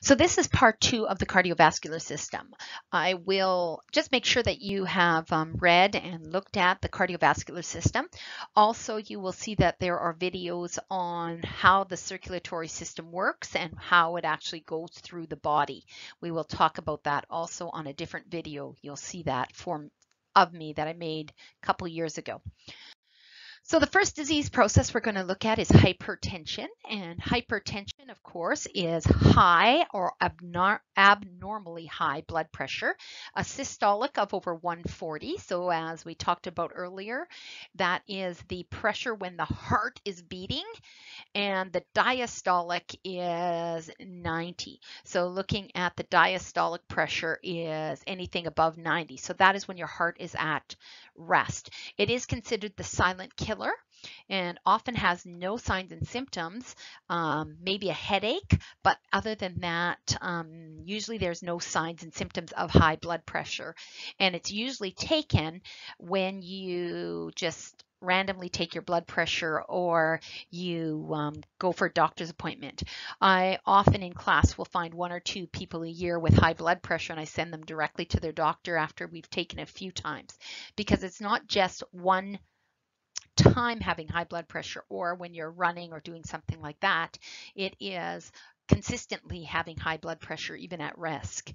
So this is part two of the cardiovascular system. I will just make sure that you have um, read and looked at the cardiovascular system. Also, you will see that there are videos on how the circulatory system works and how it actually goes through the body. We will talk about that also on a different video. You'll see that form of me that I made a couple years ago. So the first disease process we're going to look at is hypertension. And hypertension, of course, is high or abnor abnormally high blood pressure, a systolic of over 140. So as we talked about earlier, that is the pressure when the heart is beating and the diastolic is 90. So looking at the diastolic pressure is anything above 90. So that is when your heart is at rest. It is considered the silent killer and often has no signs and symptoms, um, maybe a headache, but other than that, um, usually there's no signs and symptoms of high blood pressure. And it's usually taken when you just randomly take your blood pressure or you um, go for a doctor's appointment. I often in class will find one or two people a year with high blood pressure and I send them directly to their doctor after we've taken a few times because it's not just one time having high blood pressure or when you're running or doing something like that. It is consistently having high blood pressure even at risk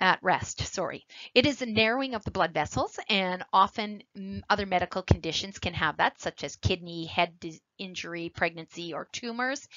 at rest, sorry. It is a narrowing of the blood vessels and often mm, other medical conditions can have that such as kidney, head injury, pregnancy or tumors.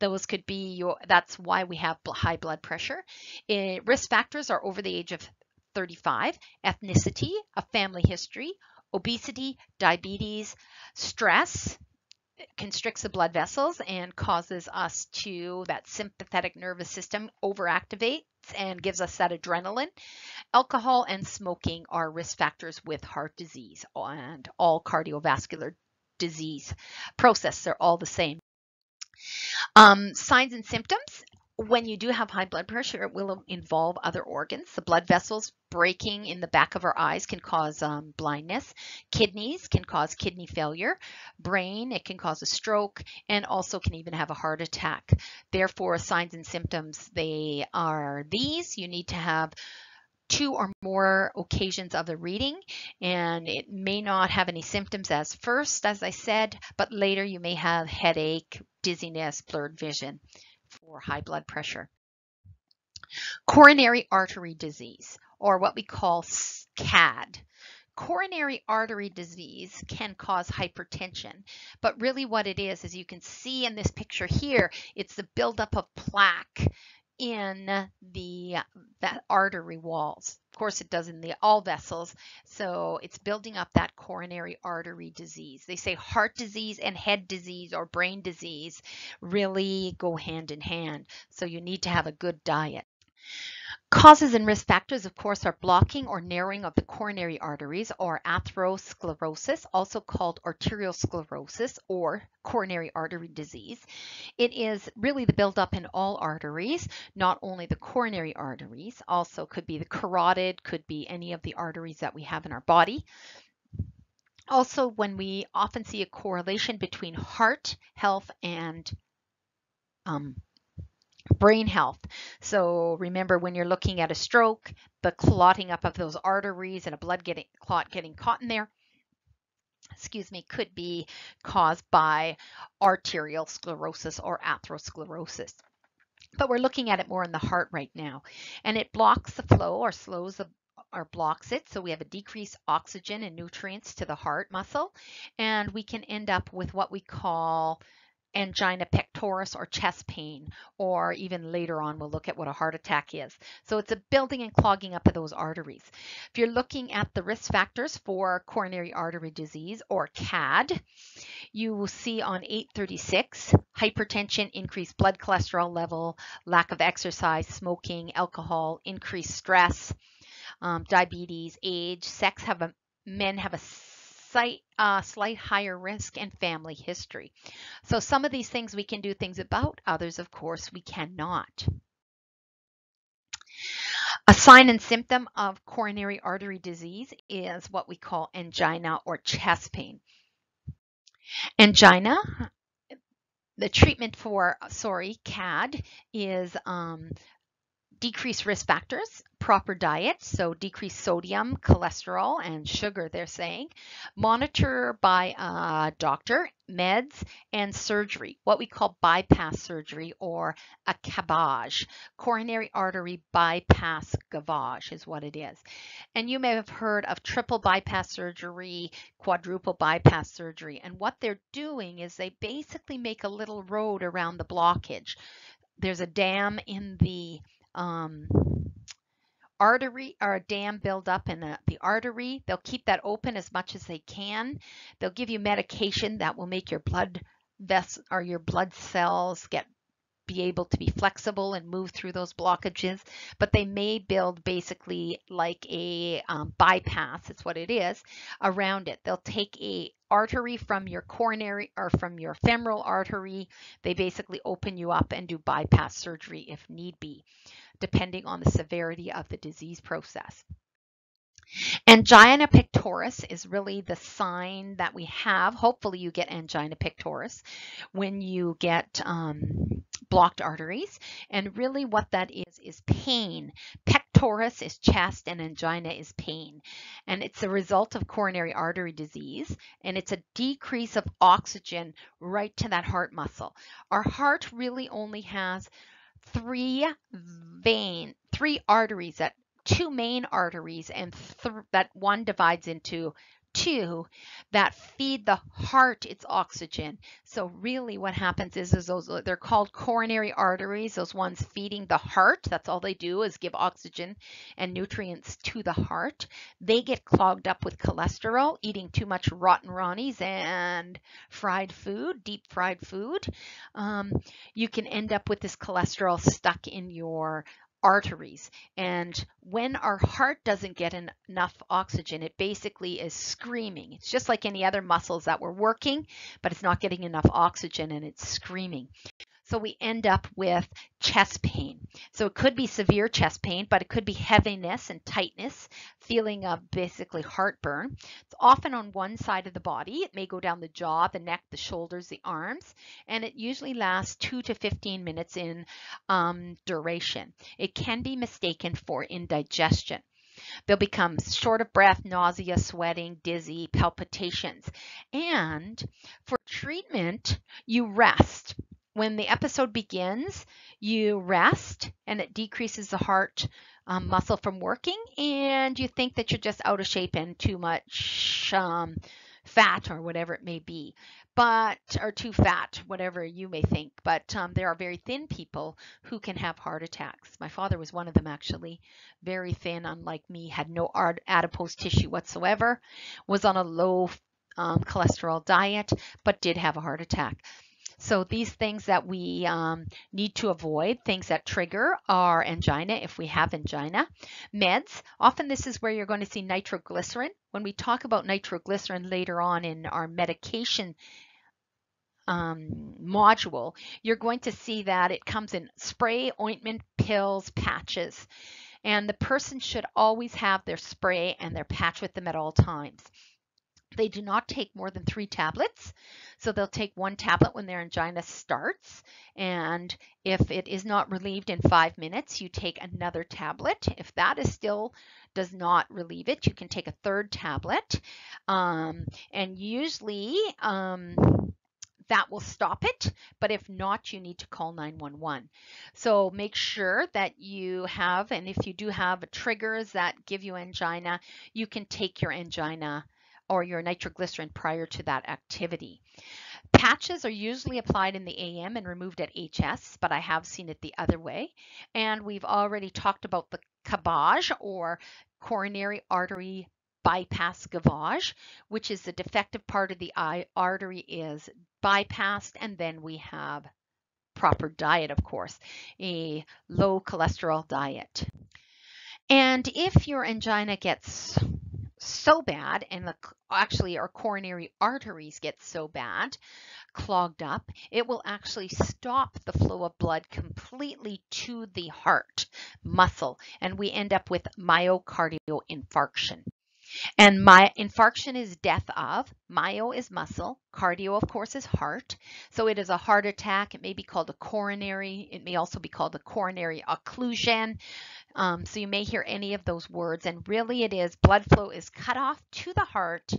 Those could be your, that's why we have high blood pressure. It, eh, risk factors are over the age of 35, ethnicity, a family history, obesity, diabetes, stress, constricts the blood vessels and causes us to, that sympathetic nervous system overactivates and gives us that adrenaline. Alcohol and smoking are risk factors with heart disease and all cardiovascular disease process. They're all the same. Um, signs and symptoms when you do have high blood pressure, it will involve other organs. The blood vessels breaking in the back of our eyes can cause um, blindness. Kidneys can cause kidney failure. Brain, it can cause a stroke and also can even have a heart attack. Therefore, signs and symptoms, they are these. You need to have two or more occasions of the reading and it may not have any symptoms as first as I said but later you may have headache dizziness blurred vision for high blood pressure. Coronary artery disease, or what we call CAD. Coronary artery disease can cause hypertension, but really what it is, as you can see in this picture here, it's the buildup of plaque in the, the artery walls. Of course, it does in the all vessels. So it's building up that coronary artery disease. They say heart disease and head disease or brain disease really go hand in hand. So you need to have a good diet. Causes and risk factors, of course, are blocking or narrowing of the coronary arteries or atherosclerosis, also called arteriosclerosis or coronary artery disease. It is really the buildup in all arteries, not only the coronary arteries, also could be the carotid, could be any of the arteries that we have in our body. Also, when we often see a correlation between heart health and um, brain health. So remember when you're looking at a stroke, the clotting up of those arteries and a blood getting clot getting caught in there, excuse me, could be caused by arterial sclerosis or atherosclerosis. But we're looking at it more in the heart right now. And it blocks the flow or slows the or blocks it. So we have a decreased oxygen and nutrients to the heart muscle. And we can end up with what we call angina pectoris or chest pain, or even later on, we'll look at what a heart attack is. So it's a building and clogging up of those arteries. If you're looking at the risk factors for coronary artery disease or CAD, you will see on 836 hypertension, increased blood cholesterol level, lack of exercise, smoking, alcohol, increased stress, um, diabetes, age, sex have a men have a slight, uh, slight higher risk and family history. So some of these things we can do things about, others of course we cannot. A sign and symptom of coronary artery disease is what we call angina or chest pain. Angina, the treatment for, sorry, CAD is um, decreased risk factors, proper diet, so decreased sodium, cholesterol, and sugar, they're saying. Monitor by a doctor, meds, and surgery, what we call bypass surgery or a CABG. Coronary artery bypass gavage is what it is. And you may have heard of triple bypass surgery, quadruple bypass surgery. And what they're doing is they basically make a little road around the blockage. There's a dam in the um, artery or a dam build up in the, the artery. They'll keep that open as much as they can. They'll give you medication that will make your blood vessel or your blood cells get be able to be flexible and move through those blockages, but they may build basically like a um, bypass, it's what it is, around it. They'll take a artery from your coronary or from your femoral artery. They basically open you up and do bypass surgery if need be depending on the severity of the disease process. And angina pectoris is really the sign that we have. Hopefully you get angina pectoris when you get um, blocked arteries. And really what that is, is pain. Pectoris is chest and angina is pain. And it's a result of coronary artery disease. And it's a decrease of oxygen right to that heart muscle. Our heart really only has three vein, three arteries that two main arteries and that one divides into two that feed the heart its oxygen. So really what happens is, is those they're called coronary arteries, those ones feeding the heart. That's all they do is give oxygen and nutrients to the heart. They get clogged up with cholesterol, eating too much rotten ronnies and fried food, deep fried food. Um, you can end up with this cholesterol stuck in your arteries. And when our heart doesn't get enough oxygen, it basically is screaming. It's just like any other muscles that we're working, but it's not getting enough oxygen and it's screaming. So we end up with chest pain. So it could be severe chest pain, but it could be heaviness and tightness, feeling of basically heartburn. It's often on one side of the body. It may go down the jaw, the neck, the shoulders, the arms, and it usually lasts 2 to 15 minutes in um, duration. It can be mistaken for indigestion. They'll become short of breath, nausea, sweating, dizzy, palpitations. And for treatment, you rest when the episode begins, you rest and it decreases the heart um, muscle from working, and you think that you're just out of shape and too much um, fat or whatever it may be, but or too fat, whatever you may think. But um, there are very thin people who can have heart attacks. My father was one of them actually, very thin, unlike me, had no adipose tissue whatsoever, was on a low um, cholesterol diet, but did have a heart attack. So these things that we um, need to avoid, things that trigger our angina if we have angina. Meds, often this is where you're going to see nitroglycerin. When we talk about nitroglycerin later on in our medication um, module, you're going to see that it comes in spray, ointment, pills, patches. And the person should always have their spray and their patch with them at all times. They do not take more than three tablets. So they'll take one tablet when their angina starts. And if it is not relieved in five minutes, you take another tablet. If that is still does not relieve it, you can take a third tablet. Um, and usually, um, that will stop it. But if not, you need to call 911. So make sure that you have, and if you do have triggers that give you angina, you can take your angina or your nitroglycerin prior to that activity. Patches are usually applied in the AM and removed at HS, but I have seen it the other way. And we've already talked about the CABG or coronary artery bypass gavage, which is the defective part of the eye artery is bypassed, and then we have proper diet, of course, a low cholesterol diet. And if your angina gets so bad and the, actually our coronary arteries get so bad clogged up it will actually stop the flow of blood completely to the heart muscle and we end up with myocardial infarction And my infarction is death of, myo is muscle, cardio of course is heart. So it is a heart attack. It may be called a coronary. It may also be called a coronary occlusion. Um, so you may hear any of those words and really it is blood flow is cut off to the heart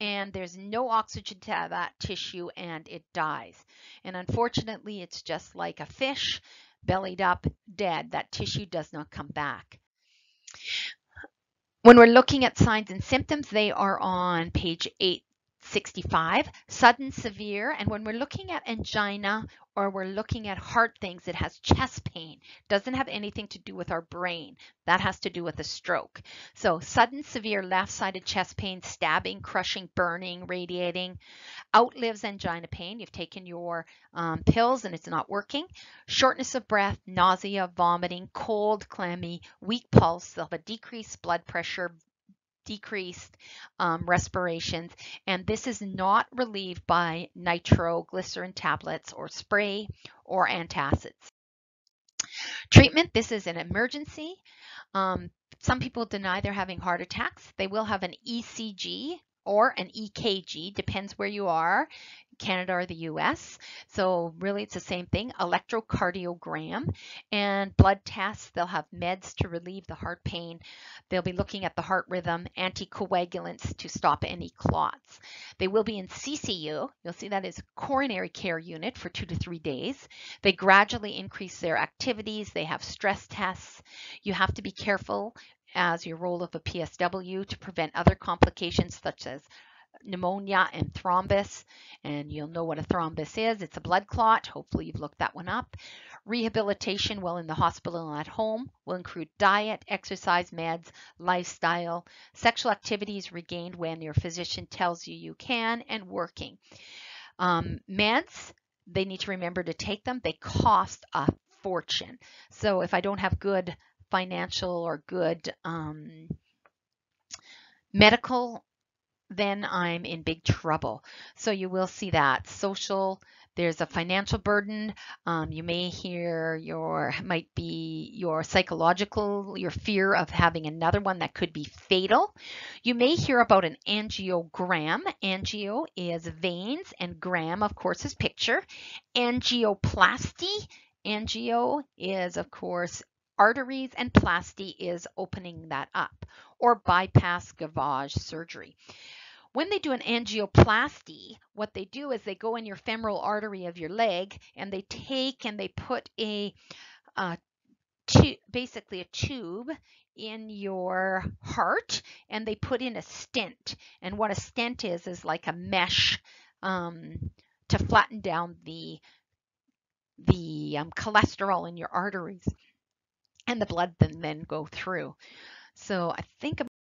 and there's no oxygen to that tissue and it dies. And unfortunately it's just like a fish bellied up dead. That tissue does not come back. When we're looking at signs and symptoms, they are on page 865, sudden, severe, and when we're looking at angina or we're looking at heart things, it has chest pain. Doesn't have anything to do with our brain. That has to do with a stroke. So sudden, severe left-sided chest pain, stabbing, crushing, burning, radiating, outlives angina pain. You've taken your um, pills and it's not working. Shortness of breath, nausea, vomiting, cold, clammy, weak pulse. They'll have a decreased blood pressure, decreased um, respirations. And this is not relieved by nitroglycerin tablets or spray or antacids. Treatment, this is an emergency. Um, some people deny they're having heart attacks. They will have an ECG or an EKG, depends where you are, Canada or the US. So really it's the same thing, electrocardiogram and blood tests. They'll have meds to relieve the heart pain. They'll be looking at the heart rhythm, anticoagulants to stop any clots. They will be in CCU. You'll see that is coronary care unit for two to three days. They gradually increase their activities. They have stress tests. You have to be careful as your role of a PSW to prevent other complications such as pneumonia and thrombus. And you'll know what a thrombus is. It's a blood clot. Hopefully you've looked that one up. Rehabilitation while in the hospital and at home will include diet, exercise, meds, lifestyle, sexual activities regained when your physician tells you you can, and working. Um, meds, they need to remember to take them. They cost a fortune. So if I don't have good financial or good um, medical, then I'm in big trouble. So you will see that social, there's a financial burden. Um, you may hear your, might be your psychological, your fear of having another one that could be fatal. You may hear about an angiogram. Angio is veins and gram, of course, is picture. Angioplasty, angio is, of course, arteries and plasty is opening that up or bypass gavage surgery. When they do an angioplasty, what they do is they go in your femoral artery of your leg and they take and they put a basically a tube in your heart and they put in a stent. And what a stent is, is like a mesh um, to flatten down the, the um, cholesterol in your arteries and the blood then, then go through. So I think